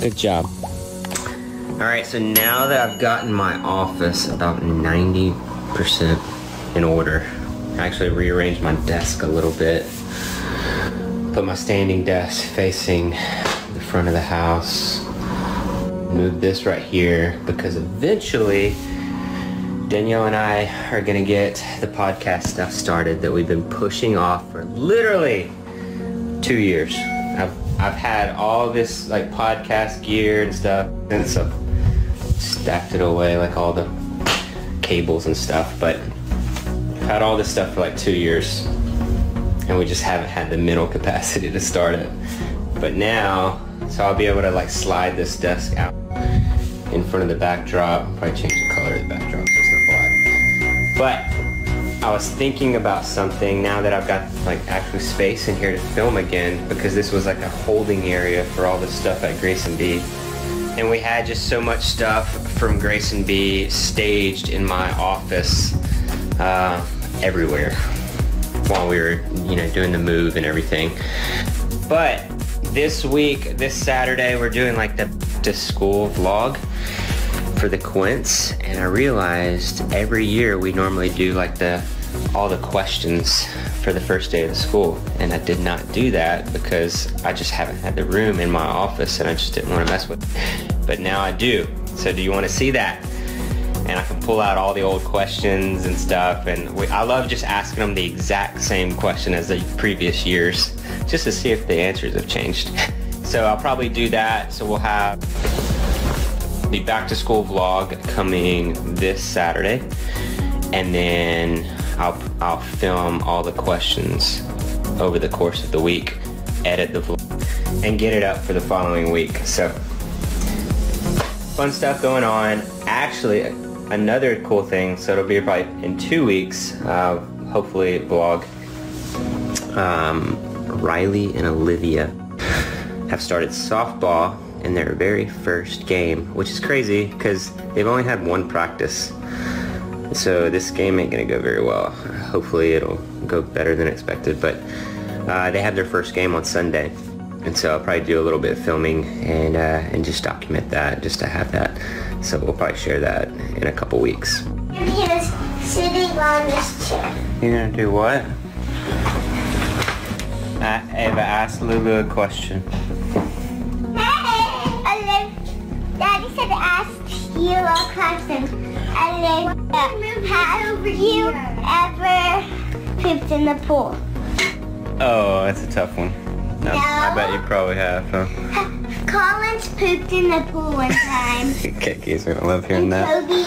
Good job. All right, so now that I've gotten my office about 90% in order, I actually rearranged my desk a little bit. Put my standing desk facing the front of the house. Move this right here because eventually Danielle and I are gonna get the podcast stuff started that we've been pushing off for literally two years. I've I've had all this like podcast gear and stuff, and so stacked it away like all the cables and stuff. But I've had all this stuff for like two years, and we just haven't had the mental capacity to start it. But now, so I'll be able to like slide this desk out in front of the backdrop. Probably change the color of the backdrop it's not black. But I was thinking about something now that I've got like actual space in here to film again because this was like a holding area for all the stuff at Grayson B. And we had just so much stuff from Grayson B staged in my office uh, everywhere while we were, you know, doing the move and everything. But this week, this Saturday, we're doing like the to school vlog for the Quints, and I realized every year we normally do like the all the questions for the first day of the school, and I did not do that because I just haven't had the room in my office, and I just didn't want to mess with it. But now I do. So do you want to see that? And I can pull out all the old questions and stuff, and we, I love just asking them the exact same question as the previous years, just to see if the answers have changed. So I'll probably do that. So we'll have the back to school vlog coming this Saturday. And then I'll, I'll film all the questions over the course of the week, edit the vlog, and get it up for the following week. So fun stuff going on. Actually, another cool thing, so it'll be probably in two weeks, uh, hopefully vlog, um, Riley and Olivia have started softball in their very first game, which is crazy because they've only had one practice. So this game ain't gonna go very well. Hopefully it'll go better than expected, but uh, they have their first game on Sunday. And so I'll probably do a little bit of filming and, uh, and just document that, just to have that. So we'll probably share that in a couple weeks. He was sitting on this chair. You're gonna do what? Uh, Ava, ask Lulu a question. Hey. Daddy said to ask you a question. Have you ever pooped in the pool? Oh, that's a tough one. No, I bet you probably have, huh? Collins pooped in the pool one time. Kiki's gonna love hearing and that. Toby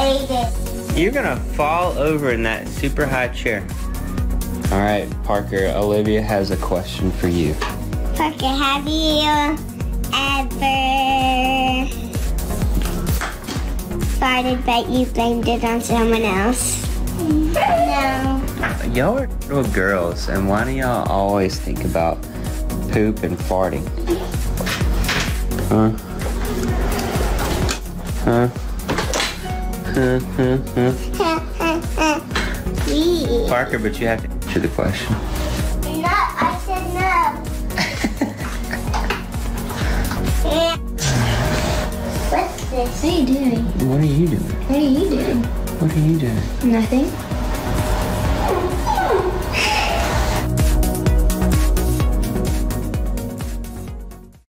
ate it. You're gonna fall over in that super high chair. All right, Parker, Olivia has a question for you. Parker, have you ever farted but you blamed it on someone else? No. Y'all are little girls, and why do y'all always think about poop and farting? Huh? Huh? Huh, huh, huh. Parker, but you have to answer the question. What are you doing? What are you doing? What are you doing? What are you doing? Nothing.